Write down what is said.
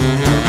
Mm-hmm.